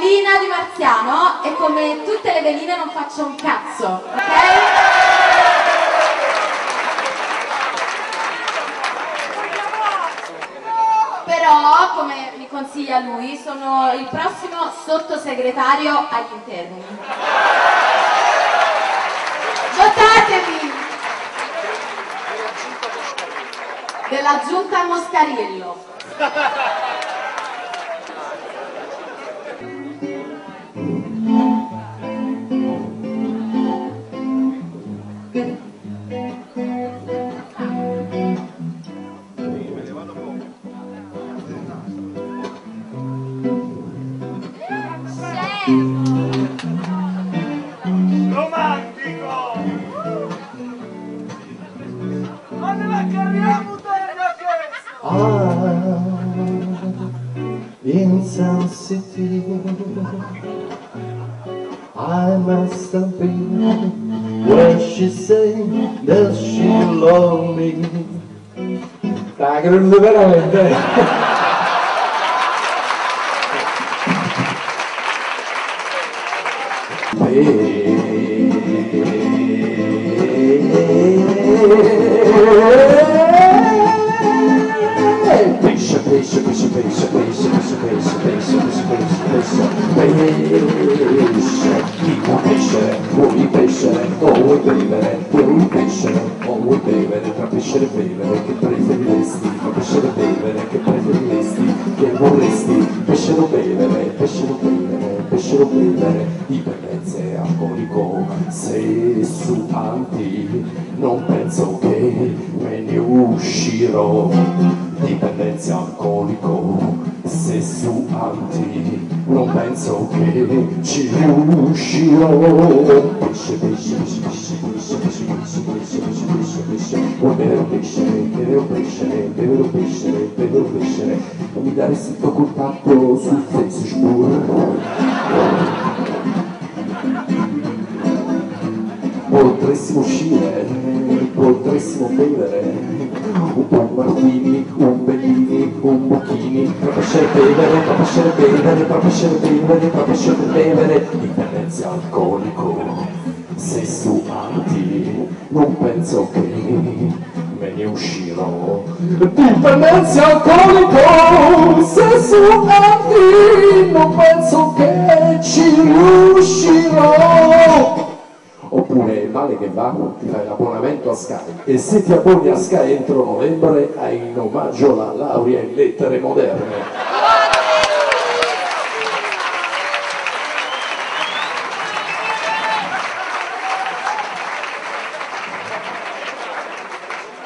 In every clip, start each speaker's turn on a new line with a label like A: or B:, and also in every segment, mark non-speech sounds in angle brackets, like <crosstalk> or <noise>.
A: Evelina Di Marziano e come tutte le veline non faccio un cazzo, ok? Però, come mi consiglia lui, sono il prossimo sottosegretario agli interni. Votatemi! Della giunta Moscariello.
B: me? What she say? Does she love me? Tá grande day. Bevere, che preferiresti, pesce e bevere, che preferiresti, che vorresti, pesce o bevere, pesce o bevere, pesce o bevere, dipendenze alcolico, se su anti, non penso che me ne uscirò dipendenza alcolico, sesso anti, non penso che ci riuscirò. Pesce, pesce, pesce, pesce, Povero pescere, povero pescere, povero pescere, povero pescere Mi daresti il tuo contatto su Facebook Potressimo uscire, potressimo bevere Un po' di martini, un bellini, un bocchini Propescere bevere, propescere bevere, propescere bevere, propescere bevere Intermezzo alcolico sesso anti, non penso che me ne uscirò. Dipendenza alcolico, sesso anti, non penso che ci riuscirò. Oppure male che va, ti fai l'abbonamento a Sky e se ti abboni a Sky entro novembre hai in omaggio la laurea in lettere moderne.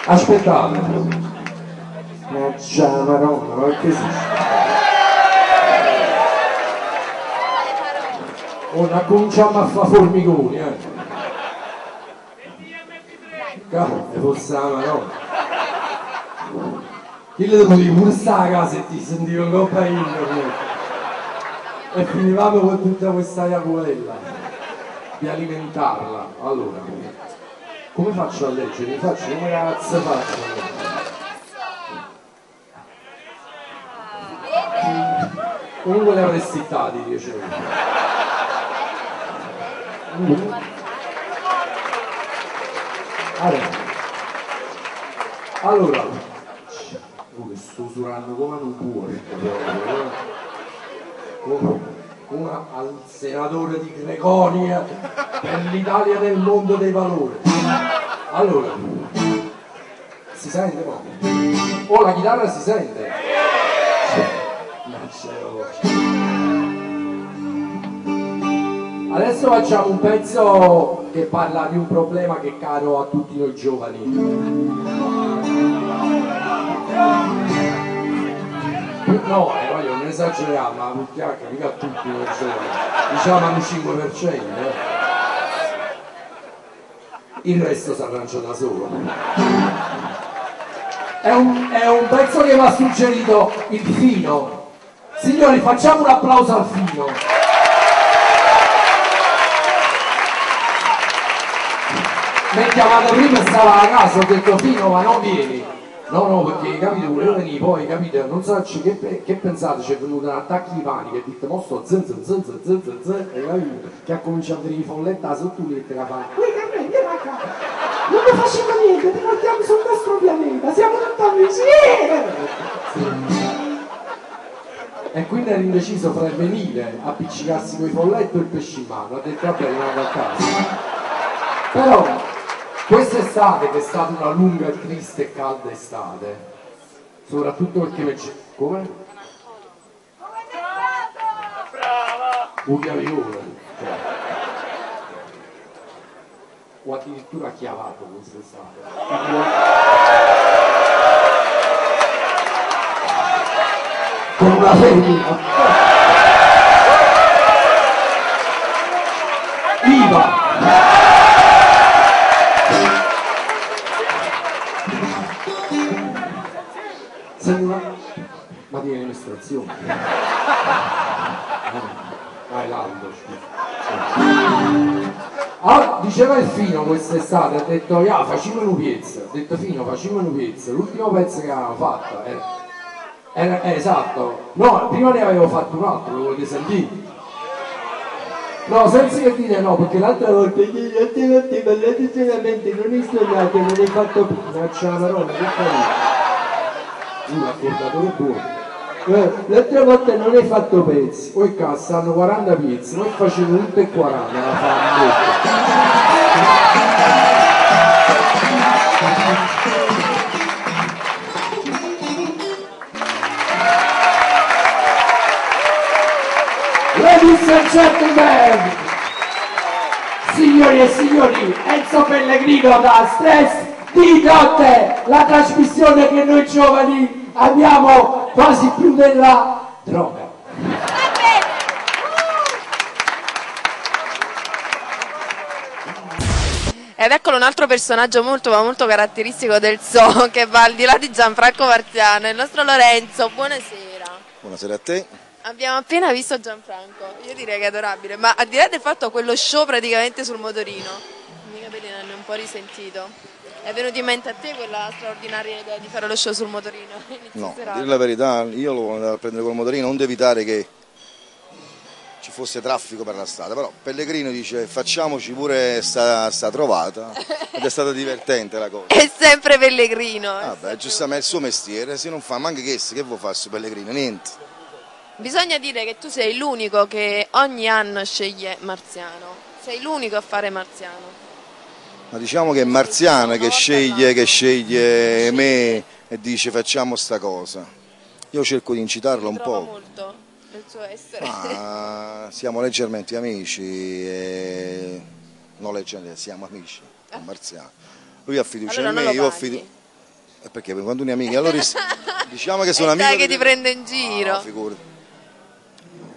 B: Aspettate. Mannaggia maronna, ma che esiste? Ora cominciamo a fare formigoni, eh. Cavolo, forse la maronna. Chi le devo dire pure sta a casa e ti sentivo coppa io e finivamo con tutta questa iacuella di alimentarla. Allora, come faccio a leggere? Faccio come cazzo faccio? Comunque le avresti dati 10 euro. Allora, allora, oh, sto usurando come non cuore, come, come al senatore di Gregoria per l'Italia del mondo dei valori. Allora, si sente mo? Oh, la chitarra si sente? Adesso facciamo un pezzo che parla di un problema che è caro a tutti noi giovani. No, esageriamo, ma minchia, che mica tutti giovani. Diciamo un 5%. Eh. Il resto si arrangia da solo. È un, è un pezzo che mi ha suggerito il Fino. Signori, facciamo un applauso al Fino. Mi ha chiamato prima e stava a casa, ho detto Fino ma non vieni. No, no, perché capite, volevo venire poi, capite, non so che, pe- che pensate, c'è venuto un attacco di panico e dite, mo sto zin zin zin zin zin zin zin, e capite, che ha cominciato a venire folletta sotto lettera fa, Uè Carmen, vieni qua, non mi facciamo niente, ti portiamo sul nostro pianeta, siamo tutti amici. E quindi era indeciso fra il venire, appiccicarsi con i folletti o il pesce in mano, ha detto vabbè rimango a casa. Però quest'estate, che è stata una lunga, triste e calda estate, soprattutto perché. Come? Chiavione. Cioè. O addirittura chiavato quest'estate. Con una femmina. Viva! Amministrazione. Ah, Ah, diceva il Fino quest'estate, ha detto, ya, facciamo un pezzo, ha detto Fino, facciamo un pezzo, l'ultimo pezzo che avevamo fatto era, era- eh, esatto, no, prima ne avevo fatto un altro, lo volete sentire? No, senza che dire no, perché l'altra volta gli volte parlate solamente, non installate, non hai fatto prima, c'è la parola, che carino. Uh, l'accordatore buono. Eh, l'altra volta non hai fatto pezzi, poi qua stanno 40 pezzi, noi facciamo tutte e 40 la fanno. Ladies and gentlemen, signori e signori, Enzo Pellegrino da Stress di notte, la trasmissione che noi giovani amiamo quasi più della droga.
C: Ed eccolo un altro personaggio molto ma molto caratteristico del zoo che va al di là di Gianfranco Marziano, il nostro Lorenzo. Buonasera.
D: Buonasera a te.
C: Abbiamo appena visto Gianfranco, io direi che è adorabile, ma al di là del fatto quello show praticamente sul motorino, i miei capelli ne hanno un po' risentito. È venuto in mente a te quella straordinaria idea di fare lo show sul motorino? <laughs>
D: No, a
C: serata.
D: dire la verità, io lo andavo a prendere col motorino onde evitare che ci fosse traffico per la strada, però Pellegrino dice facciamoci pure sta, sta trovata <laughs> ed è stata divertente la cosa.
C: È sempre Pellegrino.
D: Vabbè,
C: sempre-
D: giustamente è il suo mestiere, se non fa manca che che vuoi fare su Pellegrino? Niente.
C: Bisogna dire che tu sei l'unico che ogni anno sceglie Marziano. Sei l'unico a fare Marziano.
D: Ma diciamo che è Marziano che sceglie, che sceglie me e dice facciamo sta cosa. Io cerco di incitarlo un po'.
C: molto nel suo essere.
D: Ma siamo leggermente amici, e... non leggermente, siamo amici con Marziano. Lui ha fiducia
C: Allora
D: in me, io ho fiducia. Perché quando uno è amico, allora <laughs> diciamo che sono amico.
C: sai che ti prende in giro.
D: No, figurati.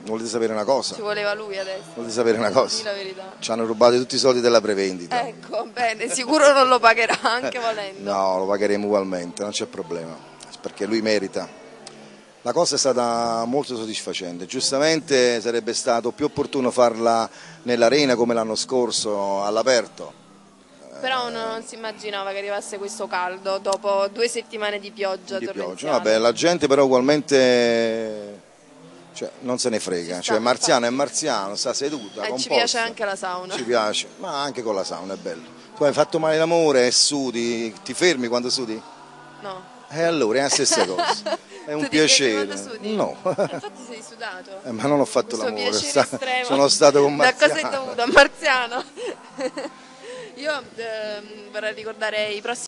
D: Volete sapere una cosa?
C: Ci voleva lui adesso.
D: Volete sapere una cosa?
C: la verità.
D: Ci hanno rubato tutti i soldi della prevendita.
C: Ecco, bene, sicuro non lo pagherà <laughs> anche volendo.
D: No, lo pagheremo ugualmente, non c'è problema, perché lui merita. La cosa è stata molto soddisfacente, giustamente sarebbe stato più opportuno farla nell'arena come l'anno scorso all'aperto.
C: Però uno non si immaginava che arrivasse questo caldo dopo due settimane di pioggia
D: di pioggia. Vabbè, la gente però ugualmente cioè, non se ne frega,
C: Ci
D: cioè, Marziano è. Marziano, sta seduta,
C: Eh, ci piace anche la sauna.
D: Ci piace, ma anche con la sauna è bello. Tu hai fatto male l'amore e sudi, ti fermi quando sudi?
C: No.
D: E allora è la stessa cosa, <laughs> è un piacere.
C: sudi?
D: No.
C: Infatti sei sudato.
D: Eh, ma non ho fatto
C: Questo
D: l'amore, sta- sono stato con
C: Da cosa è
D: Marziano.
C: dovuto? A Marziano? <laughs> Io ehm, vorrei ricordare i prossimi